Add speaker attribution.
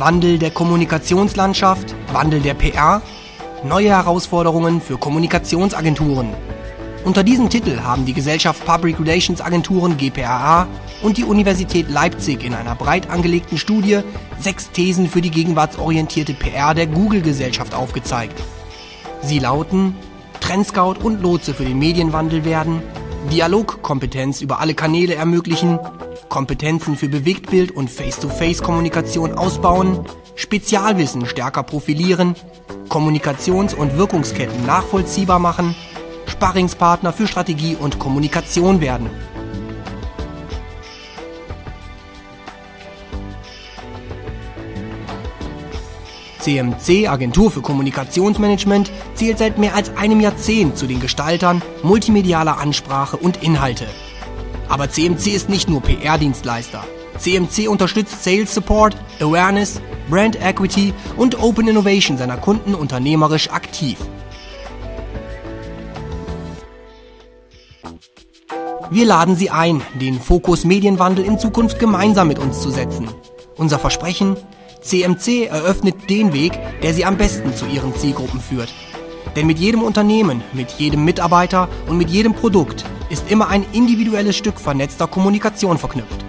Speaker 1: Wandel der Kommunikationslandschaft, Wandel der PR, neue Herausforderungen für Kommunikationsagenturen. Unter diesem Titel haben die Gesellschaft Public Relations Agenturen GPRA und die Universität Leipzig in einer breit angelegten Studie sechs Thesen für die gegenwartsorientierte PR der Google-Gesellschaft aufgezeigt. Sie lauten Trendscout und Lotse für den Medienwandel werden, Dialogkompetenz über alle Kanäle ermöglichen, Kompetenzen für Bewegtbild und Face-to-Face-Kommunikation ausbauen, Spezialwissen stärker profilieren, Kommunikations- und Wirkungsketten nachvollziehbar machen, Sparringspartner für Strategie und Kommunikation werden. CMC, Agentur für Kommunikationsmanagement, zählt seit mehr als einem Jahrzehnt zu den Gestaltern multimedialer Ansprache und Inhalte. Aber CMC ist nicht nur PR-Dienstleister. CMC unterstützt Sales Support, Awareness, Brand Equity und Open Innovation seiner Kunden unternehmerisch aktiv. Wir laden Sie ein, den Fokus Medienwandel in Zukunft gemeinsam mit uns zu setzen. Unser Versprechen, CMC eröffnet den Weg, der Sie am besten zu Ihren Zielgruppen führt. Denn mit jedem Unternehmen, mit jedem Mitarbeiter und mit jedem Produkt ist immer ein individuelles Stück vernetzter Kommunikation verknüpft.